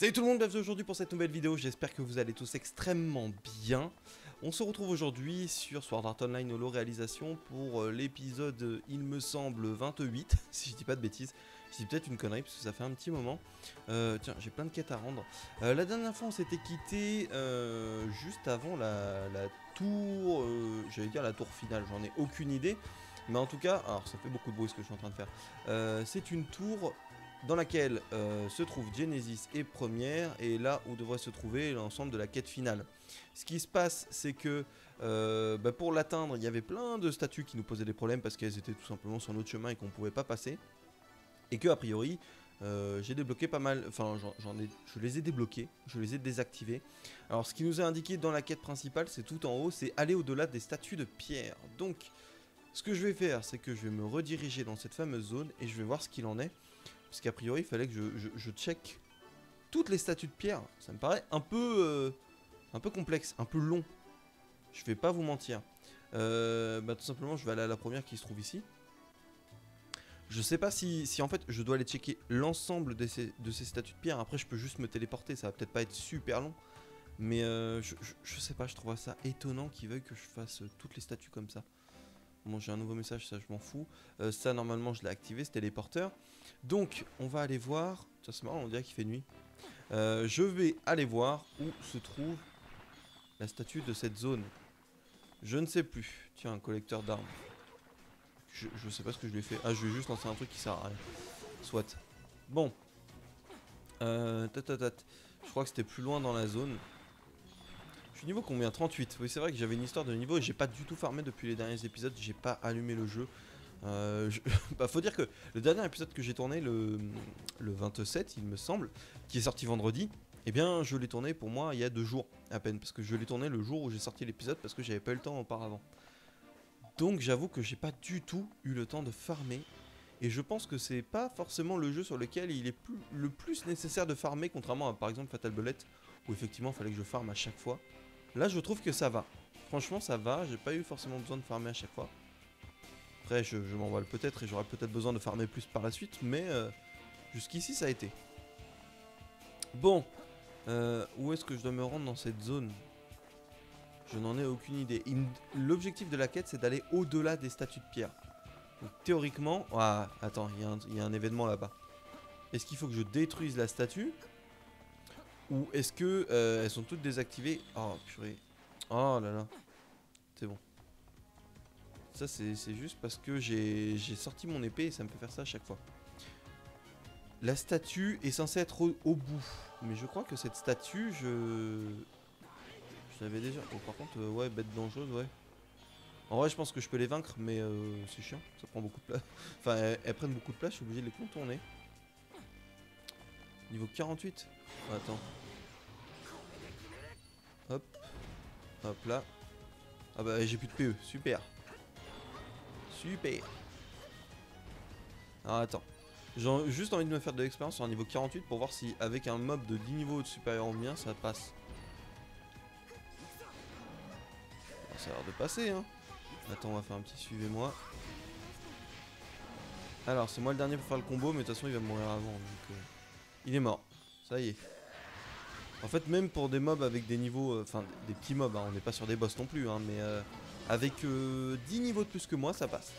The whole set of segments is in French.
Salut tout le monde, bienvenue aujourd'hui pour cette nouvelle vidéo, j'espère que vous allez tous extrêmement bien. On se retrouve aujourd'hui sur Sword Art Online Holo Réalisation pour euh, l'épisode, il me semble, 28, si je dis pas de bêtises. Je dis peut-être une connerie parce que ça fait un petit moment. Euh, tiens, j'ai plein de quêtes à rendre. Euh, la dernière fois, on s'était quitté juste avant la, tour, j'allais dire la tour finale, j'en ai aucune idée. Mais en tout cas, alors ça fait beaucoup de bruit ce que je suis en train de faire. C'est une tour dans laquelle euh, se trouve Genesis et Première, et là où devrait se trouver l'ensemble de la quête finale. Ce qui se passe, c'est que euh, bah, pour l'atteindre, il y avait plein de statues qui nous posaient des problèmes parce qu'elles étaient tout simplement sur notre chemin et qu'on pouvait pas passer. Et que, a priori, euh, j'ai débloqué pas mal, enfin j'en ai, je les ai débloqués, je les ai désactivés. Alors ce qui nous est indiqué dans la quête principale, c'est tout en haut, c'est aller au-delà des statues de pierre. Donc, ce que je vais faire, c'est que je vais me rediriger dans cette fameuse zone et je vais voir ce qu'il en est. Parce qu'a priori, il fallait que je, check toutes les statues de pierre. Ça me paraît un peu, euh, un peu complexe, un peu long. Je vais pas vous mentir. Euh, bah, tout simplement, je vais aller à la première qui se trouve ici. Je sais pas si, si en fait je dois aller checker l'ensemble de ces, statues de pierre. Après, je peux juste me téléporter. Ça va peut-être pas être super long. Mais euh, je, je, sais pas, je trouve ça étonnant qu'ils veuillent que je fasse toutes les statues comme ça. Bon, j'ai un nouveau message, ça je m'en fous. Euh, ça, normalement, je l'ai activé, ce téléporteur. Donc, on va aller voir. Ça, c'est marrant, on dirait qu'il fait nuit. Euh, je vais aller voir où se trouve la statue de cette zone. Je ne sais plus. Tiens, un collecteur d'armes. Je, je sais pas ce que je lui ai fait. Ah, je vais juste lancer un truc qui sert à rien. Soit. Bon. Euh. Je crois que c'était plus loin dans la zone. Suis niveau combien 38. Oui, c'est vrai que j'avais une histoire de niveau et j'ai pas du tout farmé depuis les derniers épisodes. J'ai pas allumé le jeu. Euh, bah, faut dire que le dernier épisode que j'ai tourné, le, le 27, il me semble, qui est sorti vendredi, eh bien, je l'ai tourné pour moi il y a deux jours à peine. Parce que je l'ai tourné le jour où j'ai sorti l'épisode parce que j'avais pas eu le temps auparavant. Donc, j'avoue que j'ai pas du tout eu le temps de farmer. Et je pense que c'est pas forcément le jeu sur lequel il est le plus nécessaire de farmer, contrairement à par exemple Fatal Bullet, où effectivement il fallait que je farme à chaque fois. Là, je trouve que ça va. Franchement, ça va. J'ai pas eu forcément besoin de farmer à chaque fois. Après, je, je m'envole peut-être et j'aurai peut-être besoin de farmer plus par la suite, mais euh, jusqu'ici, ça a été. Bon, euh, où est-ce que je dois me rendre dans cette zone? Je n'en ai aucune idée. L'objectif de la quête, c'est d'aller au-delà des statues de pierre. Donc, théoriquement... Ah, attends, il y a un événement là-bas. Est-ce qu'il faut que je détruise la statue? Ou est-ce que euh, elles sont toutes désactivées? Oh, purée. Oh là là. C'est bon. Ça, c'est juste parce que j'ai sorti mon épée et ça me fait faire ça à chaque fois. La statue est censée être au, bout. Mais je crois que cette statue, je... Je l'avais déjà... Par contre, euh, ouais, bête dangereuse, ouais. En vrai, je pense que je peux les vaincre, mais euh, c'est chiant. Ça prend beaucoup de place. Enfin, elles prennent beaucoup de place, je suis obligé de les contourner. Niveau 48 Attends. Hop là. Ah bah j'ai plus de PE, super. Super. Alors attends. J'ai juste envie de me faire de l'expérience sur un niveau 48 pour voir si avec un mob de 10 niveaux supérieur au mien ça passe. Ah, Ça a l'air de passer hein. Attends on va faire un petit suivez-moi. Alors c'est moi le dernier pour faire le combo mais de toute façon il va mourir avant donc... euh, Il est mort. Ça y est. En fait, même pour des mobs avec des niveaux, euh, enfin des petits mobs, hein, on n'est pas sur des boss non plus, hein, mais euh, avec euh, 10 niveaux de plus que moi, ça passe.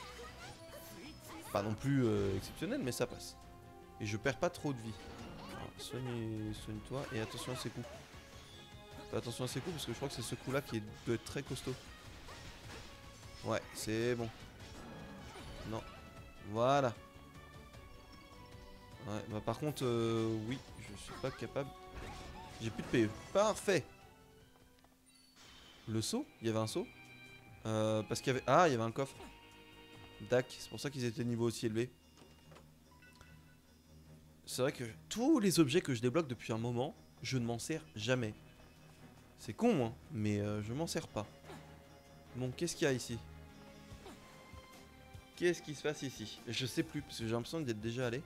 Pas non plus euh, exceptionnel, mais ça passe. Et je perds pas trop de vie. Soigne- Soigne-toi et attention à ces coups. Fais attention à ces coups parce que je crois que c'est ce coup-là qui est, être très costaud. Ouais, c'est bon. Non. Voilà. Ouais, bah par contre, euh, oui, je suis pas capable. J'ai plus de PE. Parfait. Le saut Il y avait un saut euh, Parce qu'il y avait... Ah, il y avait un coffre. Dac, c'est pour ça qu'ils étaient niveau aussi élevé. C'est vrai que tous les objets que je débloque depuis un moment, je ne m'en sers jamais. C'est con, hein, mais euh, je m'en sers pas. Bon, qu'est-ce qu'il y a ici? Qu'est-ce qui se passe ici? Je sais plus, parce que j'ai l'impression d'être déjà allé.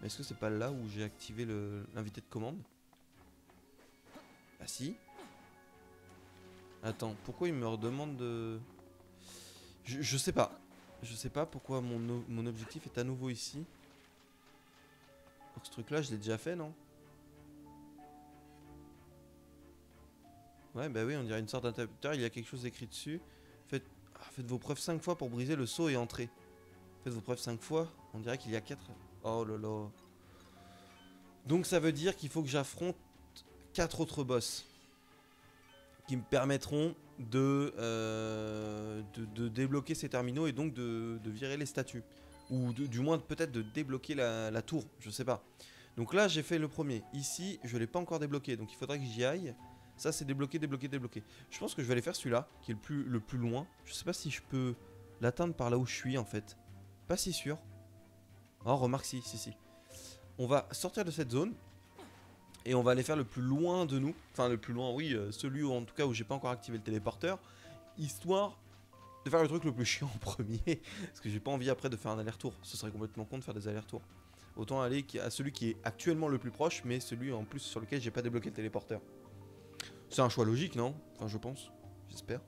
Mais est-ce que c'est pas là où j'ai activé l'invité de commande? Ah si. Attends, pourquoi il me redemande de... Je, sais pas. Je sais pas pourquoi mon, objectif est à nouveau ici. Donc ce truc là je l'ai déjà fait non? Ouais, bah oui, on dirait une sorte d'interrupteur. Il y a quelque chose écrit dessus. Faites, ah, vos preuves 5 fois pour briser le saut et entrer. Faites vos preuves 5 fois. On dirait qu'il y a 4. Oh là là. Donc ça veut dire qu'il faut que j'affronte 4 autres boss. Qui me permettront de, euh, débloquer ces terminaux et donc de, virer les statues. Ou du moins peut-être de débloquer la, la tour. Je sais pas. Donc là j'ai fait le premier. Ici je l'ai pas encore débloqué. Donc il faudrait que j'y aille. Ça c'est débloqué, débloqué, débloqué. Je pense que je vais aller faire celui-là, qui est le plus, le plus loin. Je sais pas si je peux l'atteindre par là où je suis en fait. Pas si sûr. Oh remarque si, si, si. On va sortir de cette zone. Et on va aller faire le plus loin de nous. Enfin le plus loin, oui, euh, celui où en tout cas où j'ai pas encore activé le téléporteur. Histoire de faire le truc le plus chiant en premier. Parce que j'ai pas envie après de faire un aller-retour. Ce serait complètement con de faire des allers-retours. Autant aller à celui qui est actuellement le plus proche, mais celui en plus sur lequel j'ai pas débloqué le téléporteur. C'est un choix logique, non? Enfin, je pense. J'espère.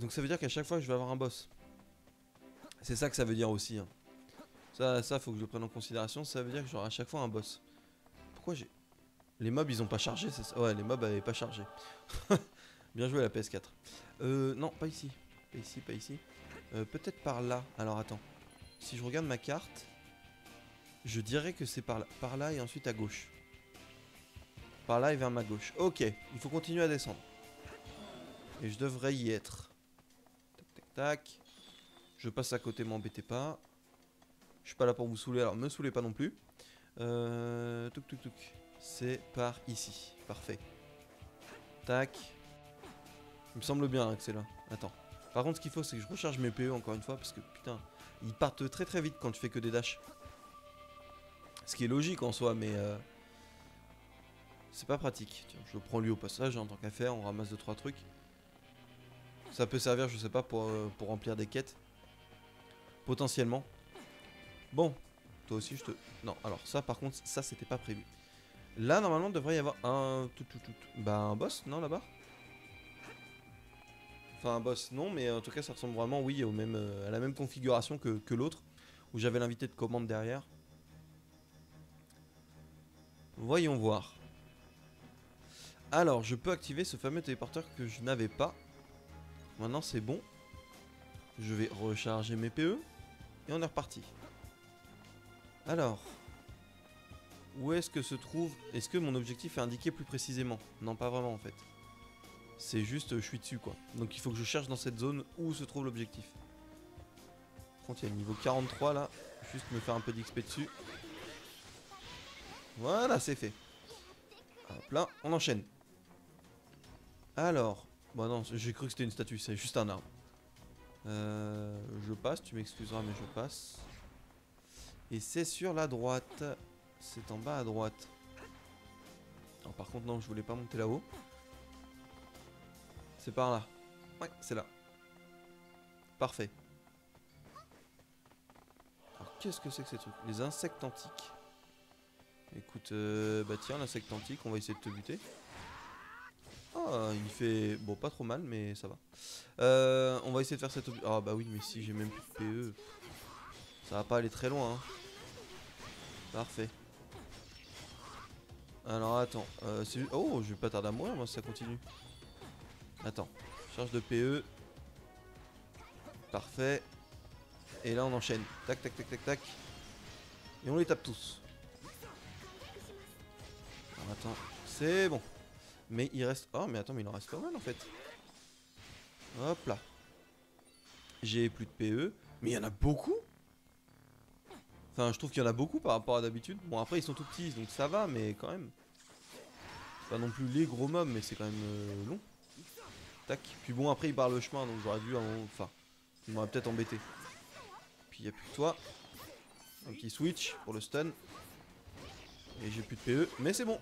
Donc ça veut dire qu'à chaque fois, je vais avoir un boss. C'est ça que ça veut dire aussi. hein. Ça, ça, faut que je le prenne en considération. Ça veut dire que j'aurai à chaque fois un boss. Pourquoi j'ai... Les mobs, ils ont pas chargé, c'est ça? Ouais, les mobs avaient pas chargé. Bien joué la PS4. Euh, non, pas ici. Pas ici, pas ici. Euh, Peut-être par là. Alors attends. Si je regarde ma carte, je dirais que c'est par là, par là et ensuite à gauche. Par là et vers ma gauche. Ok, il faut continuer à descendre. Et je devrais y être. Tac, tac, tac. Je passe à côté, m'embêtez pas. Je suis pas là pour vous saouler, alors me saoulez pas non plus. Euh, touc, touc, touc. C'est par ici. Parfait. Tac. Il me semble bien hein, que c'est là. Attends. Par contre, ce qu'il faut, c'est que je recharge mes PE encore une fois, parce que putain, ils partent très très vite quand tu fais que des dashs. Ce qui est logique en soi, mais euh, c'est pas pratique. Tiens, je prends lui au passage, en tant qu'à faire, on ramasse 2-3 trucs. Ça peut servir, je sais pas, pour, euh, pour remplir des quêtes. Potentiellement. Bon, aussi je te... Non, alors ça par contre, ça c'était pas prévu. Là, normalement, devrait y avoir un... Tout, tout, tout. Bah, un boss, non, là-bas? Enfin, un boss, non, mais en tout cas, ça ressemble vraiment, oui, au même, euh, à la même configuration que, que l'autre, où j'avais l'invité de commande derrière. Voyons voir. Alors, je peux activer ce fameux téléporteur que je n'avais pas. Maintenant, c'est bon. Je vais recharger mes PE. Et on est reparti. Alors. Où est-ce que se trouve... Est-ce que mon objectif est indiqué plus précisément? Non, pas vraiment en fait. C'est juste, euh, je suis dessus quoi. Donc il faut que je cherche dans cette zone où se trouve l'objectif. Par contre, il y a le niveau 43 là. Juste me faire un peu d'XP dessus. Voilà, c'est fait. Hop là, on enchaîne. Alors, bon non, j'ai cru que c'était une statue, c'est juste un arbre. Euh, je passe, tu m'excuseras, mais je passe. Et c'est sur la droite. C'est en bas à droite. Alors, par contre, non, je voulais pas monter là-haut. C'est par là. Ouais, c'est là. Parfait. Alors, qu'est-ce que c'est que ces trucs? Les insectes antiques. Écoute, euh, bah tiens, l'insecte antique, on va essayer de te buter. Ah, il fait... Bon, pas trop mal, mais ça va. Euh, on va essayer de faire cette... Ah bah oui, mais si j'ai même plus de PE... Ça va pas aller très loin. hein. Parfait. Alors attends. euh, oh, je vais pas tarder à mourir moi si ça continue. Attends. Charge de PE. Parfait. Et là on enchaîne. Tac tac tac tac tac. Et on les tape tous. Alors, attends. C'est bon. Mais il reste... Oh mais attends mais il en reste pas mal en fait. Hop là. J'ai plus de PE. Mais il y en a beaucoup Enfin, je trouve qu'il y en a beaucoup par rapport à d'habitude. Bon, après, ils sont tout petits, donc ça va, mais quand même. Pas non plus les gros mobs, mais c'est quand même euh, long. Tac. Puis bon, après, il barre le chemin, donc j'aurais dû... en- Enfin, il m'aurait peut-être embêté. Puis il n'y a plus que toi. Un petit switch pour le stun. Et j'ai plus de PE, mais c'est bon.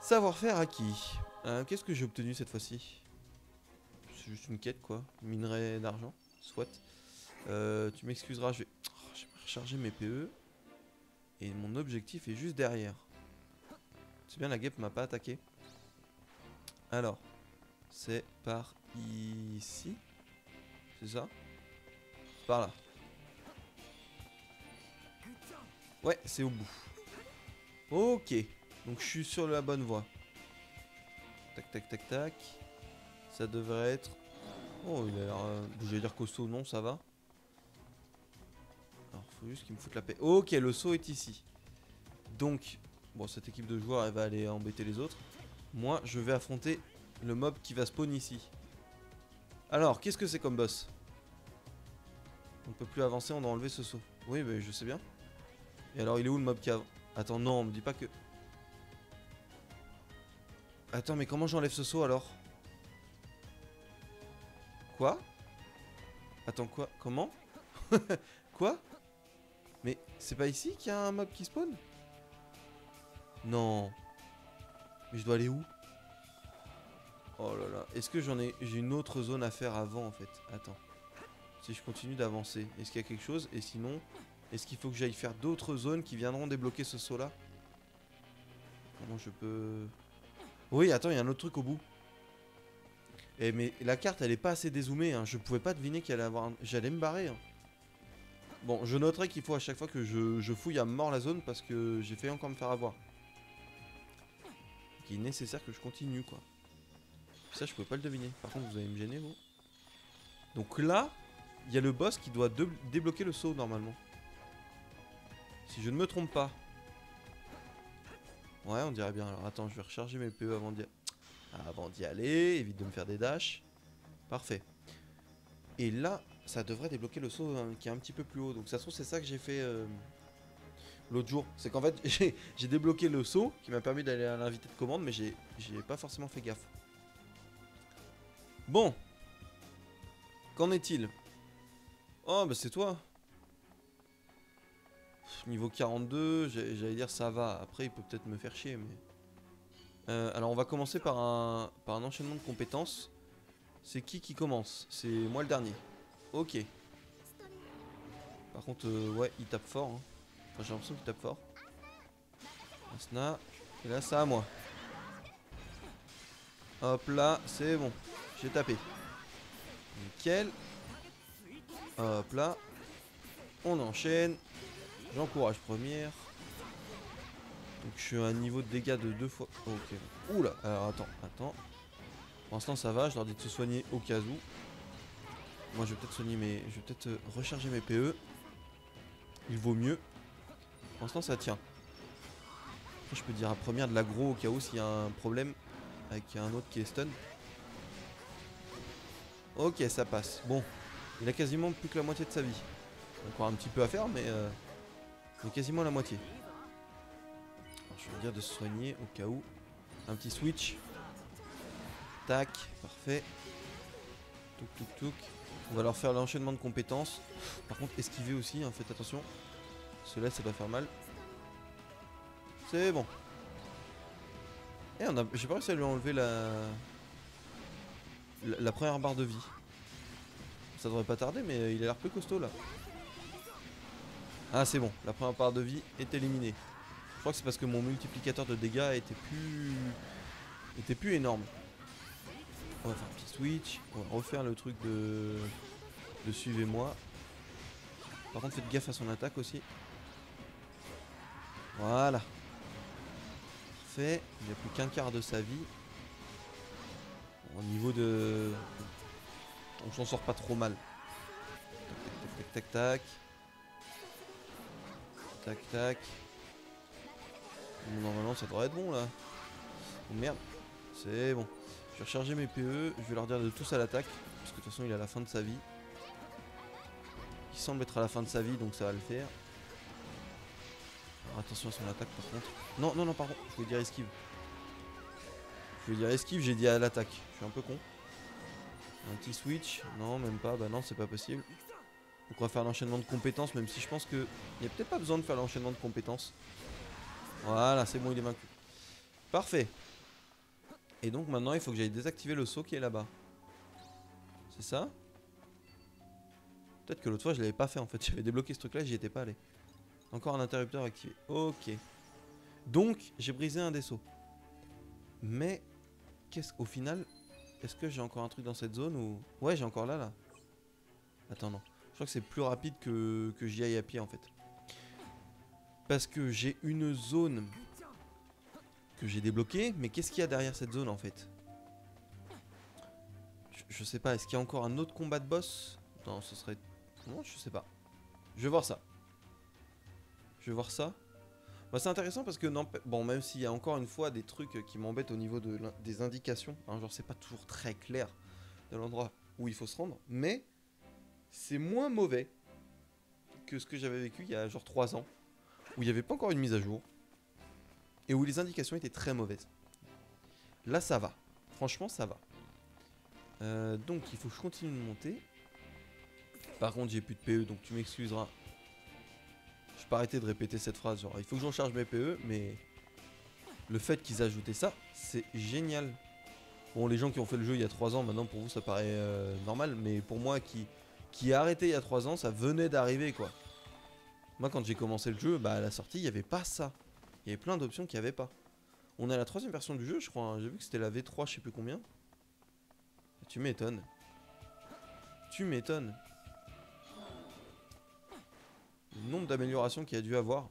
Savoir-faire acquis. Euh, Qu'est-ce que j'ai obtenu cette fois-ci? C'est juste une quête, quoi. Minerai d'argent. Soit. Euh, tu m'excuseras, je vais... Recharger mes PE. Et mon objectif est juste derrière. C'est bien, la guêpe m'a pas attaqué. Alors, c'est par ici. C'est ça? Par là. Ouais, c'est au bout. Ok. Donc je suis sur la bonne voie. Tac, tac, tac, tac. Ça devrait être... Oh, il a l'air... Euh... J'allais dire costaud, non, ça va. Juste me la paix. Ok, le saut est ici. Donc, bon, cette équipe de joueurs, elle va aller embêter les autres. Moi, je vais affronter le mob qui va spawn ici. Alors, qu'est-ce que c'est comme boss? On peut plus avancer, on doit enlever ce saut. Oui, mais je sais bien. Et alors, il est où le mob qui a... Attends, non, on me dit pas que... Attends, mais comment j'enlève ce saut alors? Quoi? Attends, quoi? Comment? Quoi? Mais c'est pas ici qu'il y a un mob qui spawn? Non. Mais je dois aller où? Oh là là. Est-ce que j'en ai... J'ai une autre zone à faire avant en fait? Attends. Si je continue d'avancer, est-ce qu'il y a quelque chose? Et sinon, est-ce qu'il faut que j'aille faire d'autres zones qui viendront débloquer ce saut là Comment je peux... Oui, attends, il y a un autre truc au bout. Eh, mais la carte, elle est pas assez dézoomée. Hein. Je pouvais pas deviner qu'il allait avoir... J'allais me barrer. Hein. Bon, je noterai qu'il faut à chaque fois que je, fouille à mort la zone parce que j'ai fait encore me faire avoir. Il est nécessaire que je continue, quoi. ça, je pouvais pas le deviner. Par contre, vous allez me gêner, vous. Donc là, il y a le boss qui doit débloquer le saut, normalement. Si je ne me trompe pas. Ouais, on dirait bien. Alors attends, je vais recharger mes PE avant d'y avant d'y aller. Évite de me faire des dashs. Parfait. Et là, ça devrait débloquer le saut hein, qui est un petit peu plus haut. Donc ça se trouve, c'est ça que j'ai fait euh, l'autre jour. C'est qu'en fait, j'ai débloqué le saut qui m'a permis d'aller à l'invité de commande, mais j'ai pas forcément fait gaffe. Bon. Qu'en est-il? Oh, bah c'est toi niveau 42, j'allais dire ça va. Après, il peut peut-être me faire chier, mais... Euh, alors, on va commencer par un, par un enchaînement de compétences. C'est qui qui commence? C'est moi le dernier. Ok. Par contre, euh, ouais, il tape fort. Hein. Enfin, j'ai l'impression qu'il tape fort. Asna. Et là, ça à moi. Hop là, c'est bon. J'ai tapé. Nickel. Hop là. On enchaîne. J'encourage première. Donc je suis à un niveau de dégâts de deux fois. ok. Oula, alors attends, attends. Pour l'instant ça va, je leur dis de se soigner au cas où. Moi je vais peut-être soigner mes. Je vais peut-être euh, recharger mes PE. Il vaut mieux. Pour l'instant ça tient. Je peux dire à première de l'aggro au cas où s'il y a un problème avec un autre qui est stun. Ok ça passe. Bon. Il a quasiment plus que la moitié de sa vie. Encore un petit peu à faire mais euh, quasiment la moitié. je vais dire de se soigner au cas où. Un petit switch. Tac, parfait. Touk touk touk. On va leur faire l'enchaînement de compétences. Par contre, esquiver aussi, hein, faites attention. Cela, ça doit faire mal. C'est bon. Et eh, on a... j'ai pas réussi à lui enlever la... la... première barre de vie. Ça devrait pas tarder, mais il a l'air plus costaud là. Ah c'est bon, la première part de vie est éliminée. Je crois que c'est parce que mon multiplicateur de dégâts était plus énorme. On va faire un petit switch, on va refaire le truc de... de suivez-moi. Par contre faites gaffe à son attaque aussi. Voilà. Fait, il n'y a plus qu'un quart de sa vie. Au niveau de... On s'en sort pas trop mal. Tac tac tac tac tac. Tac tac. Normalement ça devrait être bon là. Oh, merde. C'est bon. Je vais recharger mes PE. Je vais leur dire de tous à l'attaque. Parce que de toute façon il est à la fin de sa vie. Il semble être à la fin de sa vie donc ça va le faire. Alors attention à son attaque par contre. Non, non, non, pardon. Je voulais dire esquive. Je voulais dire esquive, j'ai dit à l'attaque. Je suis un peu con. Un petit switch. Non, même pas. Bah non, c'est pas possible. Donc on va faire l'enchaînement de compétences, même si je pense que il n'y a peut-être pas besoin de faire l'enchaînement de compétences. Voilà, c'est bon, il est vaincu. Parfait. Et donc maintenant, il faut que j'aille désactiver le saut qui est là-bas. C'est ça? Peut-être que l'autre fois, je l'avais pas fait en fait. J'avais débloqué ce truc-là, j'y étais pas allé. Encore un interrupteur activé. Ok. Donc, j'ai brisé un des sauts. Mais, qu'est-ce qu'au final, est-ce que j'ai encore un truc dans cette zone ou... Ouais, j'ai encore là, là. Attends, non. Je crois que c'est plus rapide que, que j'y aille à pied en fait. Parce que j'ai une zone que j'ai débloquée, mais qu'est-ce qu'il y a derrière cette zone en fait? Je sais pas, est-ce qu'il y a encore un autre combat de boss? Non, ce serait... Non, je sais pas. Je vais voir ça. Je vais voir ça. Bah, c'est intéressant parce que, non, bon, même s'il y a encore une fois des trucs qui m'embêtent au niveau de des indications, hein, genre c'est pas toujours très clair de l'endroit où il faut se rendre, mais c'est moins mauvais que ce que j'avais vécu il y a genre 3 ans, où il n'y avait pas encore une mise à jour, et où les indications étaient très mauvaises. Là ça va, franchement ça va. Euh, donc il faut que je continue de monter. Par contre j'ai plus de PE donc tu m'excuseras. Je peux arrêter de répéter cette phrase genre il faut que j'en charge mes PE mais le fait qu'ils ajoutaient ça c'est génial. Bon les gens qui ont fait le jeu il y a 3 ans maintenant pour vous ça paraît euh, normal mais pour moi qui, qui a arrêté il y a 3 ans ça venait d'arriver quoi. Moi quand j'ai commencé le jeu bah à la sortie il n'y avait pas ça. Il y avait plein d'options qu'il n'y avait pas. On a la troisième version du jeu je crois. Hein. J'ai vu que c'était la V3 je sais plus combien. Tu m'étonnes. Tu m'étonnes. Le nombre d'améliorations qu'il y a dû avoir.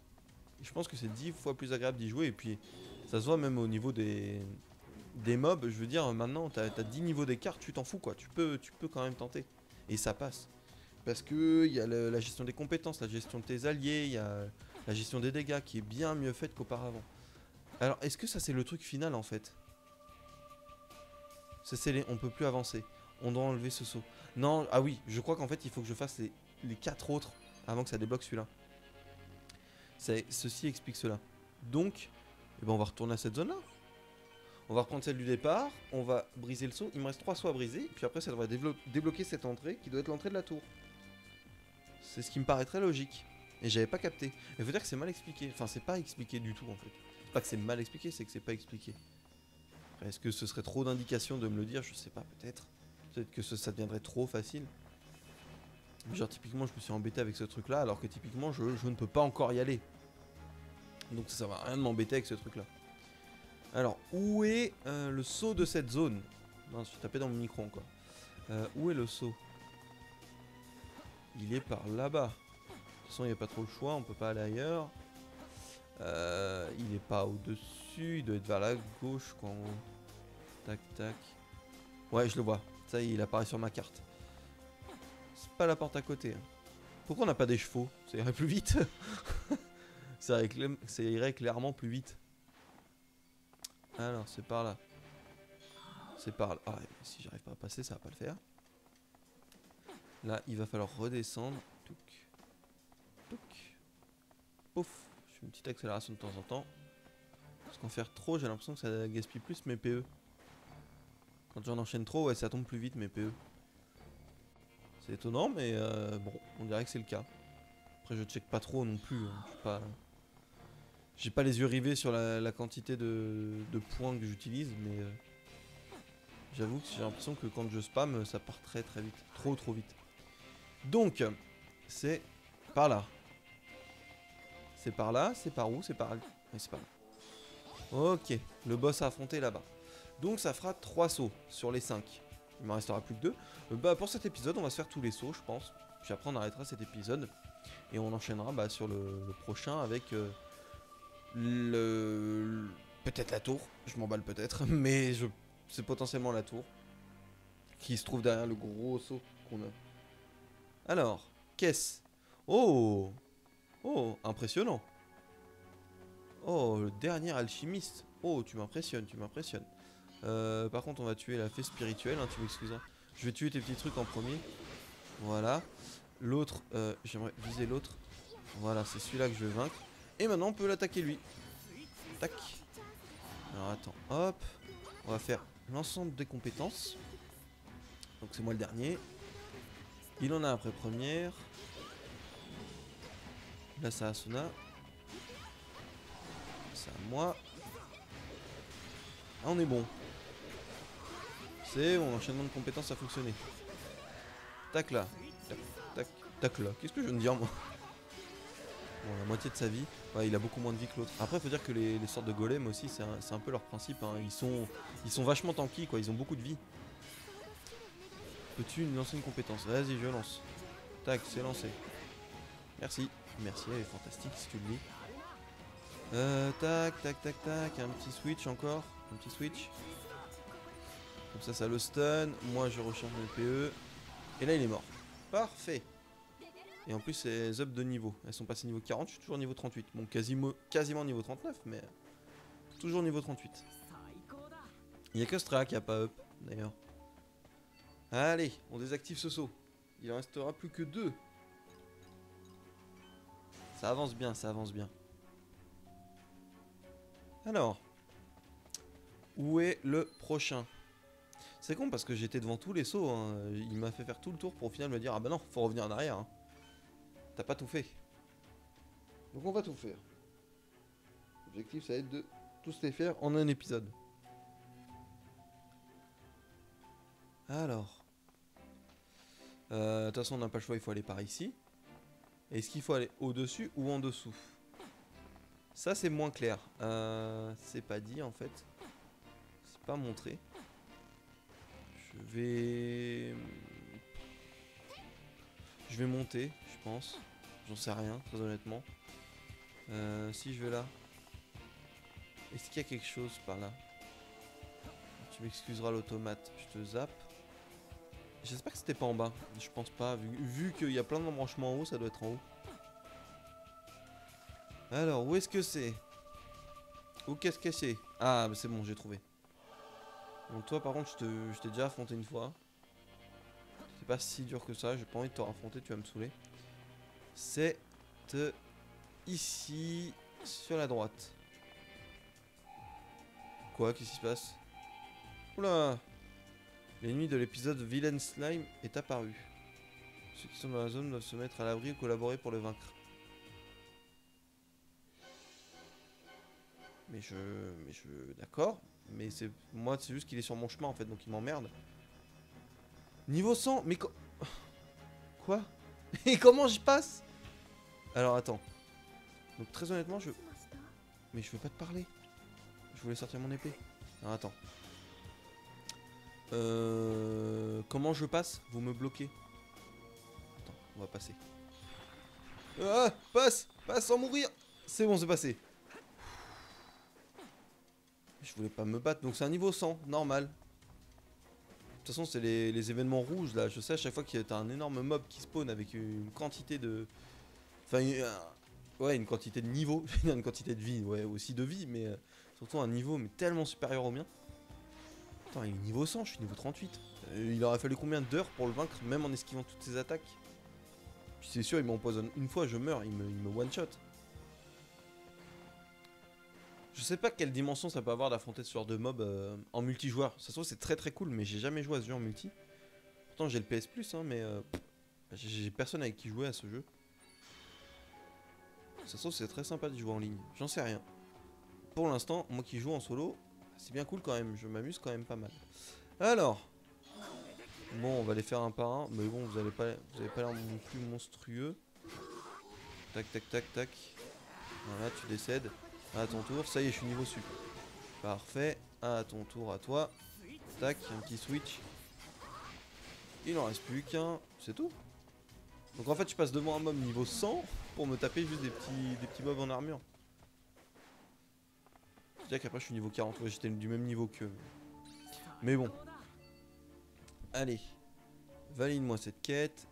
Je pense que c'est 10 fois plus agréable d'y jouer. Et puis, ça se voit même au niveau des, des mobs. Je veux dire, maintenant, t'as as 10 niveaux d'écart, tu t'en fous quoi. Tu peux, tu peux quand même tenter. Et ça passe. Parce que il y a la gestion des compétences, la gestion de tes alliés, il y a la gestion des dégâts qui est bien mieux faite qu'auparavant. Alors, est-ce que ça c'est le truc final en fait? C'est scellé, on peut plus avancer. On doit enlever ce saut. Non, ah oui, je crois qu'en fait il faut que je fasse les, les quatre autres avant que ça débloque celui-là. Ceci explique cela. Donc, eh ben on va retourner à cette zone-là. On va reprendre celle du départ, on va briser le saut. Il me reste trois sauts à briser, puis après ça devrait débloquer cette entrée qui doit être l'entrée de la tour. C'est ce qui me paraît très logique. Et j'avais pas capté. Mais faut dire que c'est mal expliqué. Enfin, c'est pas expliqué du tout en fait. C'est pas que c'est mal expliqué, c'est que c'est pas expliqué. Est-ce que ce serait trop d'indications de me le dire? Je sais pas, peut-être. Peut-être que ça deviendrait trop facile. Genre typiquement je me suis embêté avec ce truc là alors que typiquement je, ne peux pas encore y aller. Donc ça va rien de m'embêter avec ce truc là. Alors où est euh, le saut de cette zone? Non je suis tapé dans mon micro encore. Euh, où est le saut? Il est par là-bas. Toute façon il n'y a pas trop le choix, on peut pas aller ailleurs. Euh, il est pas au-dessus, il doit être vers la gauche quand... Tac, tac. Ouais, je le vois. Ça, il apparaît sur ma carte. C'est pas la porte à côté. Hein. Pourquoi on n'a pas des chevaux? Ça irait plus vite. ça, irait clairement plus vite. Alors, c'est par là. C'est par là. Ah, si j'arrive pas à passer, ça va pas le faire. Là, il va falloir redescendre. Touc. Touc. Pouf. Je fais une petite accélération de temps en temps. Parce qu'en faire trop, j'ai l'impression que ça gaspille plus mes PE. Quand j'en enchaîne trop, ouais, ça tombe plus vite mes PE. C'est étonnant, mais euh, bon, on dirait que c'est le cas. Après, je check pas trop non plus. Hein. pas... J'ai pas les yeux rivés sur la, quantité de, points que j'utilise, mais euh, j'avoue que j'ai l'impression que quand je spam, ça part très très vite. Trop trop vite. Donc, c'est par là. C'est par là, c'est par où C'est par là. c'est par là. Ok, le boss à affronter là-bas. Donc ça fera 3 sauts sur les 5. Il m'en restera plus que 2. Euh, bah, pour cet épisode, on va se faire tous les sauts, je pense. Puis après, on arrêtera cet épisode. Et on enchaînera bah, sur le, prochain avec euh, le... Peut-être la tour. Je m'emballe peut-être. Mais c'est potentiellement la tour. Qui se trouve derrière le gros saut qu'on a. Alors, qu'est-ce? Oh Oh, impressionnant. Oh, le dernier alchimiste. Oh, tu m'impressionnes, tu m'impressionnes. Euh, par contre, on va tuer la fée spirituelle, hein, tu m'excuses. Je vais tuer tes petits trucs en premier. Voilà. L'autre, euh, j'aimerais viser l'autre. Voilà, c'est celui-là que je vais vaincre. Et maintenant, on peut l'attaquer lui. Tac. Alors attends, hop. On va faire l'ensemble des compétences. Donc c'est moi le dernier. Il en a après première. Là, c'est Asuna. C'est à moi. Ah, on est bon. C'est mon enchaînement de compétences a fonctionné. Tac là. Tac, tac, là. Qu'est-ce que je viens de dire moi? Bon, la moitié de sa vie. Il a beaucoup moins de vie que l'autre. Après, faut dire que les, sortes de golems aussi, c'est un, peu leur principe. Hein. Ils, sont, ils sont vachement tanky, quoi. Ils ont beaucoup de vie. Peux-tu lancer une compétence? Vas-y, je lance. Tac, c'est lancé. Merci. Merci, elle est fantastique si tu le dis. Euh, tac, tac, tac, tac. Un petit switch encore. Un petit switch. Comme ça, ça le stun. Moi, je recharge le PE. Et là, il est mort. Parfait. Et en plus, c'est up de niveau. Elles sont passées niveau 40, je suis toujours niveau 38. Bon, quasiment, quasiment niveau 39, mais toujours niveau 38. Il n'y a que Stra qui a pas up, d'ailleurs. Allez, on désactive ce saut. Il en restera plus que deux. Ça avance bien, ça avance bien. Alors, où est le prochain? C'est con parce que j'étais devant tous les sauts. hein. Il m'a fait faire tout le tour pour au final me dire Ah bah non, faut revenir en arrière. hein. T'as pas tout fait. Donc on va tout faire. L'objectif ça va être de tous les faire en un épisode. Alors. Euh, De toute façon on n'a pas le choix, il faut aller par ici. Est-ce qu'il faut aller au-dessus ou en dessous? Ça c'est moins clair. Euh, c'est pas dit en fait. C'est pas montré. Je vais... Je vais monter, je pense. J'en sais rien, très honnêtement. Euh, si je vais là. Est-ce qu'il y a quelque chose par là? Tu m'excuseras l'automate, je te zappe. J'espère que c'était pas en bas. Je pense pas, vu, vu qu'il y a plein d'embranchements en haut, ça doit être en haut. Alors, où est-ce que c'est? Où qu'est-ce que c'est? Ah, bah c'est bon, j'ai trouvé. Bon, toi par contre, je t'ai déjà affronté une fois. C'est pas si dur que ça, j'ai pas envie de te affronter, tu vas me saouler. C'est ici, sur la droite. Quoi? Qu'est-ce qui se passe? Oula L'ennemi de l'épisode Villain Slime est apparu. Ceux qui sont dans la zone doivent se mettre à l'abri ou collaborer pour le vaincre. Mais je... Mais je... D'accord. Mais c'est... Moi, c'est juste qu'il est sur mon chemin, en fait, donc il m'emmerde. Niveau 100 Mais co- Quoi? Et comment je passe? Alors, attends. Donc, très honnêtement, je... Mais je veux pas te parler. Je voulais sortir mon épée. Alors, attends. Euh... Comment je passe? Vous me bloquez. Attends, on va passer. Ah Passe Passe sans mourir C'est bon, c'est passé. Je voulais pas me battre, donc c'est un niveau 100, normal. De toute façon, c'est les, événements rouges là. Je sais à chaque fois qu'il y a un énorme mob qui spawn avec une quantité de. Enfin, une- une quantité de niveau. Une quantité de vie, ouais, aussi de vie, mais euh, surtout un niveau mais tellement supérieur au mien. Il est niveau 100, je suis niveau 38. Euh, il aurait fallu combien d'heures pour le vaincre, même en esquivant toutes ses attaques? C'est sûr, il m'empoisonne une fois, je meurs, il me, one-shot. Je sais pas quelle dimension ça peut avoir d'affronter ce genre de mob euh, en multijoueur. Ça se trouve, c'est très très cool, mais j'ai jamais joué à ce jeu en multi. Pourtant, j'ai le PS Plus, hein, mais euh, j'ai personne avec qui jouer à ce jeu. Ça se trouve, c'est très sympa de jouer en ligne. J'en sais rien. Pour l'instant, moi qui joue en solo, c'est bien cool quand même. Je m'amuse quand même pas mal. Alors. Bon, on va les faire un par un. Mais bon, vous avez pas, vous avez pas l'air non plus monstrueux. Tac, tac, tac, tac. Voilà, tu décèdes. À ton tour, ça y est, je suis niveau sup. Parfait. À ton tour, à toi. Tac, un petit switch. Il en reste plus qu'un. C'est tout. Donc en fait, je passe devant un mob niveau 100 pour me taper juste des petits, des petits mobs en armure. Qu'après, je suis niveau 40. Ouais, j'étais du même niveau que. Mais bon. Allez. Valide-moi cette quête.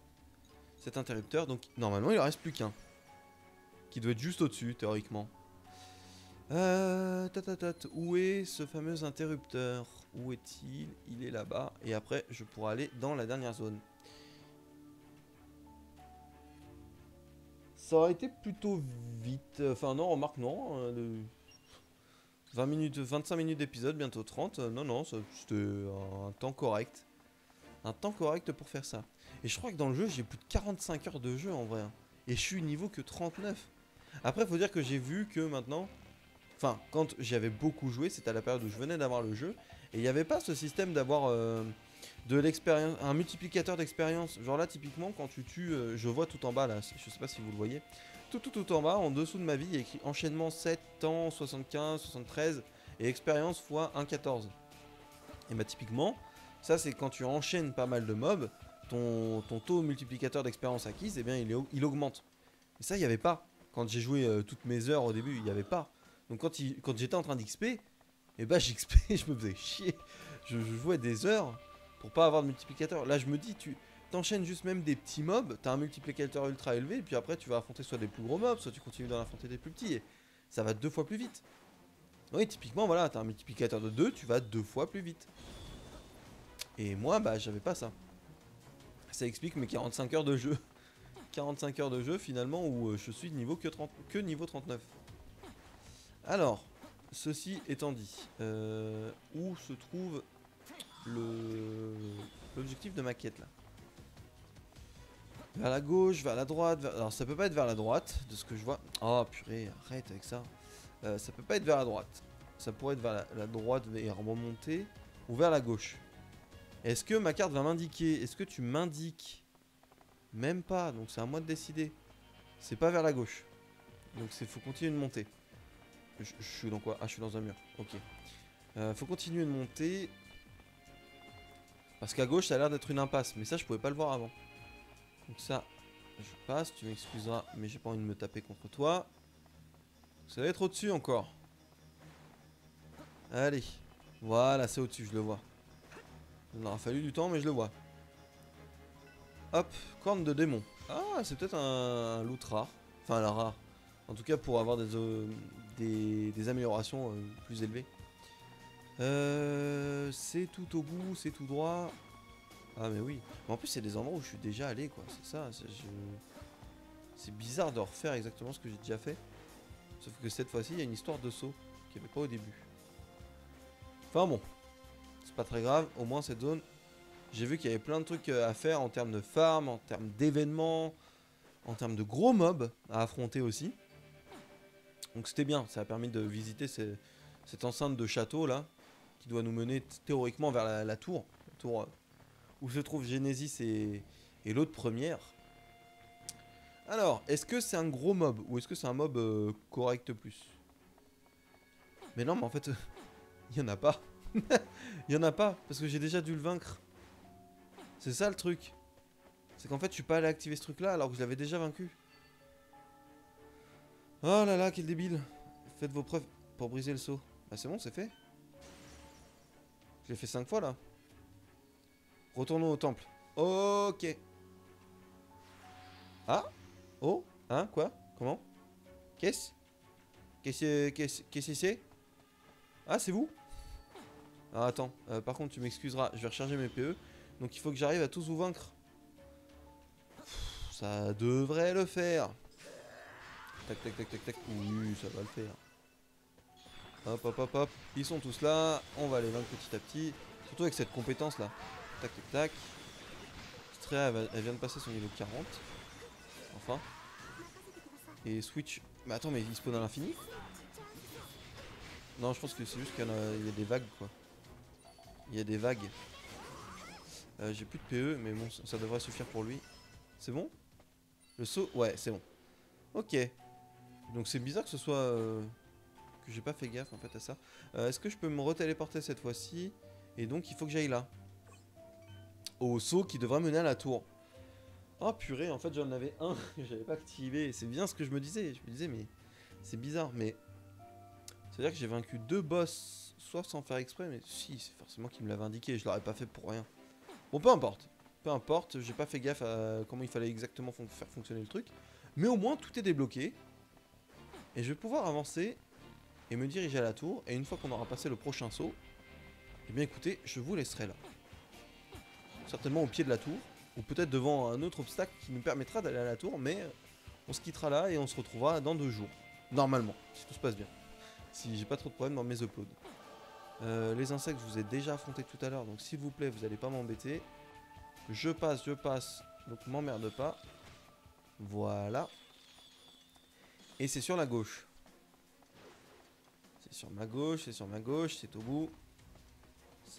Cet interrupteur. Donc normalement, il en reste plus qu'un. Qui doit être juste au-dessus, théoriquement. Euh, tatatat, où est ce fameux interrupteur? Où est-il? Il est là-bas. Et après, je pourrai aller dans la dernière zone. Ça aurait été plutôt vite. Enfin, non, remarque, non. le- 20 minutes, 25 minutes d'épisode, bientôt 30. Euh, non, non, c'était un temps correct. Un temps correct pour faire ça. Et je crois que dans le jeu, j'ai plus de 45 heures de jeu en vrai. hein. Et je suis niveau que 39. Après, faut dire que j'ai vu que maintenant. Enfin, quand j'y avais beaucoup joué, c'était à la période où je venais d'avoir le jeu. Et il n'y avait pas ce système d'avoir euh, de l'expérience, un multiplicateur d'expérience. Genre là, typiquement, quand tu tues, euh, je vois tout en bas là, je sais pas si vous le voyez. Tout, tout, tout en bas, en dessous de ma vie, il y a écrit enchaînement 7 ans, 75, 73 et expérience x 1,14. Et bah, typiquement, ça c'est quand tu enchaînes pas mal de mobs, ton, taux multiplicateur d'expérience acquise, eh bien, il, il augmente. Et ça, il n'y avait pas. Quand j'ai joué euh, toutes mes heures au début, il n'y avait pas. Donc quand, j'étais en train d'XP, Et bah j'XP, je me faisais chier. Je, je jouais des heures pour pas avoir de multiplicateur. Là je me dis, tu t'enchaînes juste même des petits mobs, t'as un multiplicateur ultra élevé, et puis après tu vas affronter soit des plus gros mobs, soit tu continues d'en affronter des plus petits, et ça va deux fois plus vite. Oui, typiquement, voilà, t'as un multiplicateur de 2, tu vas deux fois plus vite. Et moi, bah, j'avais pas ça. Ça explique mes 45 heures de jeu. 45 heures de jeu, finalement, où euh, je suis niveau que, 30, que niveau 39. Alors, ceci étant dit, euh, où se trouve l'objectif de ma quête, là? Vers la gauche, vers la droite. Alors ça peut pas être vers la droite, de ce que je vois. Oh purée, arrête avec ça. Euh, ça peut pas être vers la droite. Ça pourrait être vers la, droite et remonter. Ou vers la gauche. Est-ce que ma carte va m'indiquer? Est-ce que tu m'indiques? Même pas, donc c'est à moi de décider. C'est pas vers la gauche. Donc il faut continuer de monter. Je, suis dans quoi? Ah, je suis dans un mur. Ok. Euh, faut continuer de monter. Parce qu'à gauche, ça a l'air d'être une impasse. Mais ça, je pouvais pas le voir avant. Donc ça, je passe, tu m'excuseras, mais j'ai pas envie de me taper contre toi. Ça va être au-dessus encore. Allez. Voilà, c'est au-dessus, je le vois. Il aura fallu du temps, mais je le vois. Hop, corne de démon. Ah, c'est peut-être un, loot rare. Enfin, la rare. En tout cas, pour avoir des, euh, améliorations euh, plus élevées. Euh, c'est tout au bout, c'est tout droit. Ah mais oui. Mais en plus c'est des endroits où je suis déjà allé quoi. C'est ça. C'est bizarre de refaire exactement ce que j'ai déjà fait. Sauf que cette fois-ci il y a une histoire de saut qu'il n'y avait pas au début. Enfin bon. C'est pas très grave. Au moins cette zone. J'ai vu qu'il y avait plein de trucs euh, à faire en termes de farm, en termes d'événements, en termes de gros mobs à affronter aussi. Donc c'était bien, ça a permis de visiter cette enceinte de château là, qui doit nous mener théoriquement vers la, tour euh, où se trouve Genesis et, l'autre première. Alors, est-ce que c'est un gros mob ou est-ce que c'est un mob euh, correct plus? Mais non, mais en fait, il y en a pas. Il y en a pas parce que j'ai déjà dû le vaincre. C'est ça le truc. C'est qu'en fait, je suis pas allé activer ce truc là alors que je l'avais déjà vaincu. Oh là là, quel débile. Faites vos preuves pour briser le saut. Bah c'est bon, c'est fait. Je l'ai fait 5 fois là. Retournons au temple. Ok. Ah Oh Hein Quoi Comment Qu'est-ce Qu'est-ce que c'est Ah, c'est vous Ah, attends. Euh, par contre, tu m'excuseras. Je vais recharger mes PE. Donc, il faut que j'arrive à tous vous vaincre. ça devrait le faire. Tac, tac, tac, tac, tac. Oui, ça va le faire. Hop, hop, hop, hop. Ils sont tous là. On va les vaincre petit à petit. Surtout avec cette compétence là. Tac, tac, tac. Strea, elle, vient de passer son niveau 40. Enfin. Et Switch. Mais attends, mais il spawn à l'infini? Non, je pense que c'est juste qu'il y, a des vagues, quoi. Il y a des vagues. Euh, j'ai plus de PE, mais bon, ça, devrait suffire pour lui. C'est bon? Le saut? Ouais, c'est bon. Ok. Donc c'est bizarre que ce soit... Euh, que j'ai pas fait gaffe, en fait, à ça. Euh, est-ce que je peux me retéléporter cette fois-ci? Et donc, il faut que j'aille là au saut qui devrait mener à la tour. Oh purée, en fait j'en avais un que j'avais pas activé. C'est bien ce que je me disais. Je me disais, mais c'est bizarre. Mais c'est-à-dire que j'ai vaincu deux boss, soit sans faire exprès, mais si, c'est forcément qu'il me l'avait indiqué. Je l'aurais pas fait pour rien. Bon, peu importe. Peu importe, j'ai pas fait gaffe à comment il fallait exactement faire fonctionner le truc. Mais au moins tout est débloqué. Et je vais pouvoir avancer et me diriger à la tour. Et une fois qu'on aura passé le prochain saut, eh bien écoutez, je vous laisserai là certainement au pied de la tour, ou peut-être devant un autre obstacle qui nous permettra d'aller à la tour, mais on se quittera là et on se retrouvera dans deux jours. Normalement, si tout se passe bien. Si j'ai pas trop de problèmes dans mes uploads. Euh, les insectes, je vous ai déjà affronté tout à l'heure, donc s'il vous plaît, vous n'allez pas m'embêter. Je passe, je passe, donc m'emmerde pas. Voilà. Et c'est sur la gauche. C'est sur ma gauche, c'est sur ma gauche, c'est au bout.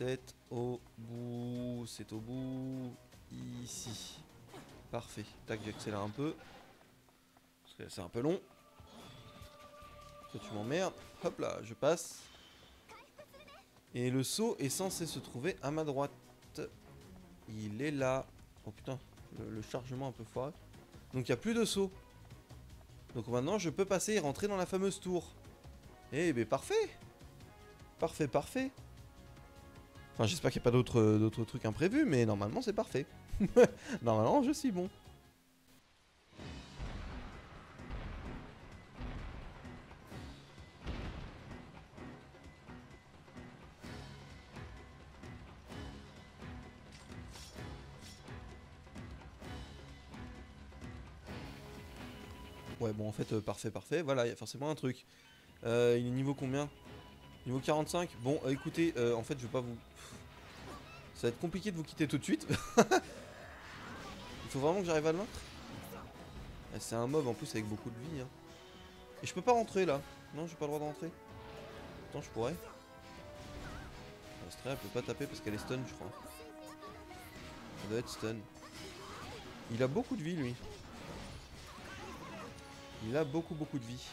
C'est au bout, c'est au bout, ici. Parfait. Tac, j'accélère un peu. Parce que c'est un peu long. Toi, tu m'emmerdes. Hop là, je passe. Et le saut est censé se trouver à ma droite. Il est là. Oh putain, le, chargement un peu foiré. Donc il n'y a plus de saut. Donc maintenant je peux passer et rentrer dans la fameuse tour. Eh ben parfait Parfait, parfait. J'espère qu'il n'y a pas d'autres d'autres trucs imprévus, mais normalement, c'est parfait. normalement, je suis bon. Ouais, bon, en fait, euh, parfait, parfait. Voilà, il y a forcément un truc. Euh, il est niveau combien? Niveau 45 Bon, euh, écoutez, euh, en fait, je vais pas vous... Ça va être compliqué de vous quitter tout de suite. il faut vraiment que j'arrive à le vaincre Ah, C'est un mob, en plus, avec beaucoup de vie. hein. Et je peux pas rentrer, là. Non, j'ai pas le droit de rentrer. Attends, je pourrais. Astrea, elle peut pas taper parce qu'elle est stun, je crois. Elle doit être stun. Il a beaucoup de vie, lui. Il a beaucoup beaucoup de vie.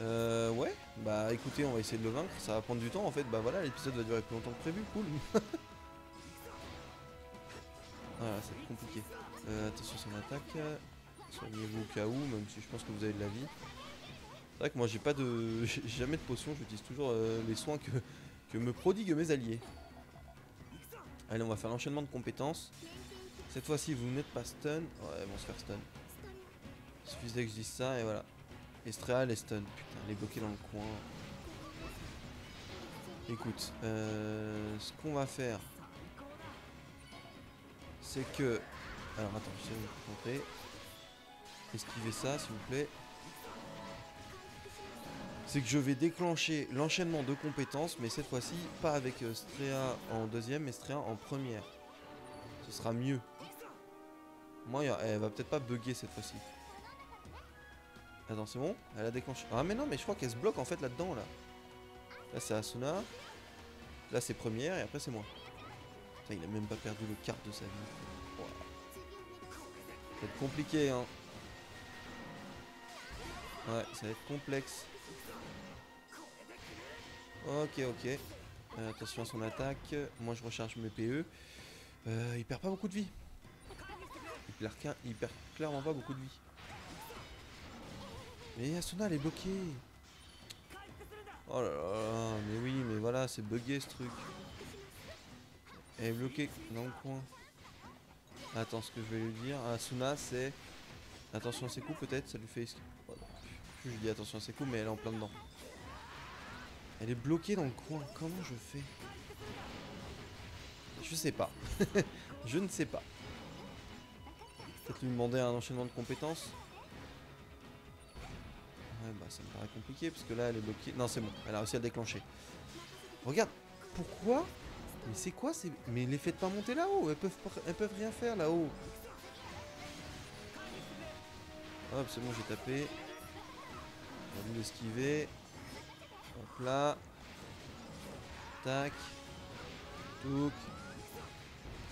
Euh, ouais, bah écoutez, on va essayer de le vaincre. Ça va prendre du temps en fait. Bah voilà, l'épisode va durer plus longtemps que prévu. Cool. voilà, c'est compliqué. Euh, attention son attaque. Soignez-vous au cas où, même si je pense que vous avez de la vie. C'est vrai que moi j'ai pas de. J'ai jamais de potion, j'utilise toujours euh, les soins que, que me prodiguent mes alliés. Allez, on va faire l'enchaînement de compétences. Cette fois-ci, vous n'êtes pas stun. Ouais, elles vont se faire stun. Il suffisait que je dise ça et voilà. Estrea, elle est stun. Putain, elle est bloquée dans le coin. Écoute, euh, ce qu'on va faire, c'est que. Alors attends, je vais me concentrer. Esquivez ça, s'il vous plaît? C'est que je vais déclencher l'enchaînement de compétences, mais cette fois-ci, pas avec euh, Strea en deuxième, mais Strea en première. Ce sera mieux. Moi, elle va peut-être pas bugger cette fois-ci. Attends, c'est bon? Elle a déclenché. Ah, mais non, mais je crois qu'elle se bloque en fait là-dedans, là. Là, c'est Asuna. Là, c'est première, et après, c'est moi. Putain, il a même pas perdu le quart de sa vie. Ça va être compliqué, hein. Ouais, ça va être complexe. Ok, ok. Euh, attention à son attaque. Moi, je recharge mes PE. Euh, il perd pas beaucoup de vie. Il il perd clairement pas beaucoup de vie. Mais Asuna elle est bloquée. Oh là là, mais oui, mais voilà, c'est bugué ce truc. Elle est bloquée dans le coin. Attends, ce que je vais lui dire, Asuna c'est... Attention à ses coups peut-être, ça lui fait... Oh Je dis attention à ses coups, mais elle est en plein dedans. Elle est bloquée dans le coin, comment je fais? Je sais pas. je ne sais pas. Peut-être lui demander un enchaînement de compétences Ouais, bah ça me paraît compliqué parce que là elle est bloquée. Non, c'est bon, elle a réussi à le déclencher. Regarde, pourquoi Mais c'est quoi ces. Mais les faites pas monter là-haut, elles peuvent, elles peuvent rien faire là-haut. Hop, c'est bon, j'ai tapé. On va l'esquiver. Hop là. Tac. Touc.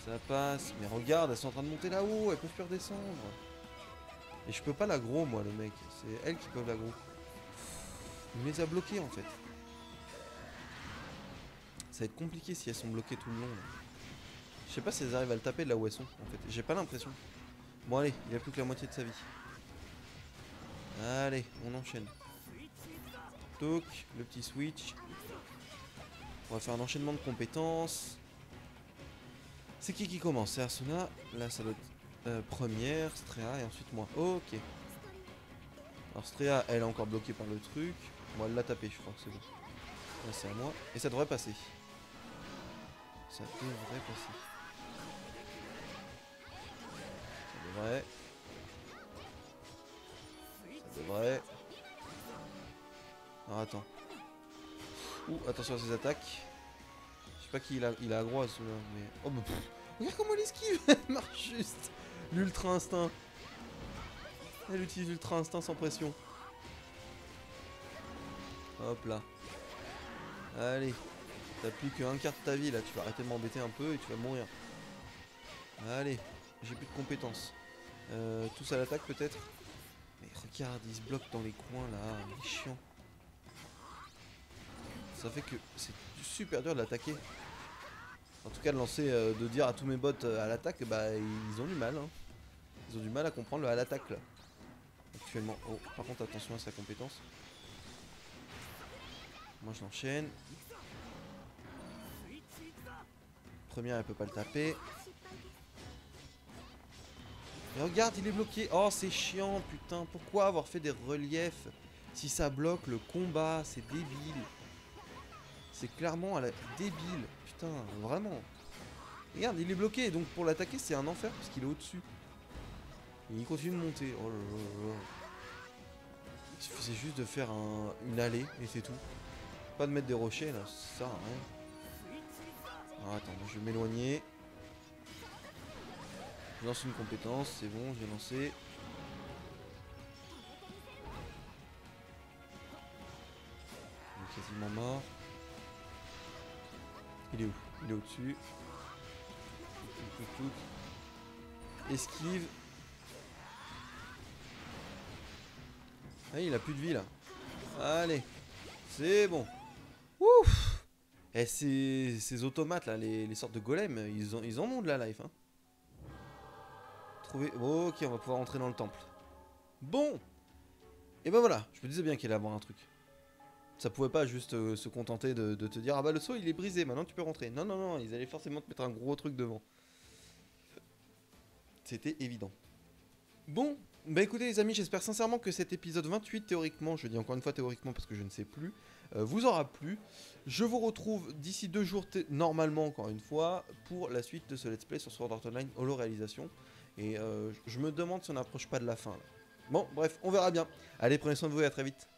Ça passe. Mais regarde, elles sont en train de monter là-haut, elles peuvent plus redescendre. Et je peux pas l'aggro moi le mec, c'est elles qui peuvent l'aggro. Il les a bloquées en fait. Ça va être compliqué si elles sont bloquées tout le long. Je sais pas si elles arrivent à le taper là où elles sont en fait. J'ai pas l'impression. Bon allez, il a plus que la moitié de sa vie. Allez, on enchaîne. Toc, le petit switch. On va faire un enchaînement de compétences. C'est qui qui commence? C'est Asuna. Là ça doit être euh, première, Strea et ensuite moi. Ok. Alors Strea, elle est encore bloquée par le truc. Bon, elle l'a tapé, je crois, c'est bon. Là, c'est à moi. Et ça devrait passer. Ça devrait passer. Ça devrait. Ça devrait. Alors attends. Ouh, attention à ses attaques. Je sais pas qui il a, il a à celui-là, mais... Oh bah pff, Regarde comment elle esquive Elle marche juste L'ultra instinct Elle utilise l'ultra instinct sans pression. Hop là. Allez. T'as plus qu'un quart de ta vie là, tu vas arrêter de m'embêter un peu et tu vas mourir. Allez, j'ai plus de compétences. Euh, tous à l'attaque peut-être? Mais regarde, il se bloque dans les coins là, il est chiant. Ça fait que c'est super dur de l'attaquer. En tout cas, de lancer, euh, de dire à tous mes bots euh, à l'attaque, bah ils ont du mal. hein. Ils ont du mal à comprendre le à l'attaque là. Actuellement. Oh, par contre, attention à sa compétence. moi je l'enchaîne. Première, elle peut pas le taper. Et regarde, il est bloqué. Oh, c'est chiant, putain. Pourquoi avoir fait des reliefs si ça bloque le combat? C'est débile. C'est clairement débile. Putain, vraiment. Regarde, il est bloqué. Donc pour l'attaquer, c'est un enfer parce qu'il est au-dessus. Il continue de monter. Oh. Il suffisait juste de faire un- une allée et c'est tout. Pas de mettre des rochers là, ça sert à rien. Alors attends, je vais m'éloigner. Je lance une compétence, c'est bon, j'ai lancé. Il est quasiment mort. Il est où? Il est au-dessus. Esquive. Ah, il a plus de vie là. Allez, c'est bon. Ouf Et ces, ces automates là, les, les sortes de golems, ils, ont, ils en ont de la life. Hein. Trouver. ok, on va pouvoir entrer dans le temple. Bon Et ben voilà, je me disais bien qu'il allait avoir un truc. Ça pouvait pas juste euh, se contenter de, te dire Ah bah le saut il est brisé, maintenant tu peux rentrer. Non, non, non, ils allaient forcément te mettre un gros truc devant. C'était évident. Bon, bah écoutez les amis, j'espère sincèrement que cet épisode 28 théoriquement, je dis encore une fois théoriquement parce que je ne sais plus, euh, vous aura plu. Je vous retrouve d'ici deux jours, normalement encore une fois, pour la suite de ce let's play sur Sword Art Online holo réalisation. Et euh, je me demande si on n'approche pas de la fin. Bon, bref, on verra bien. Allez, prenez soin de vous et à très vite.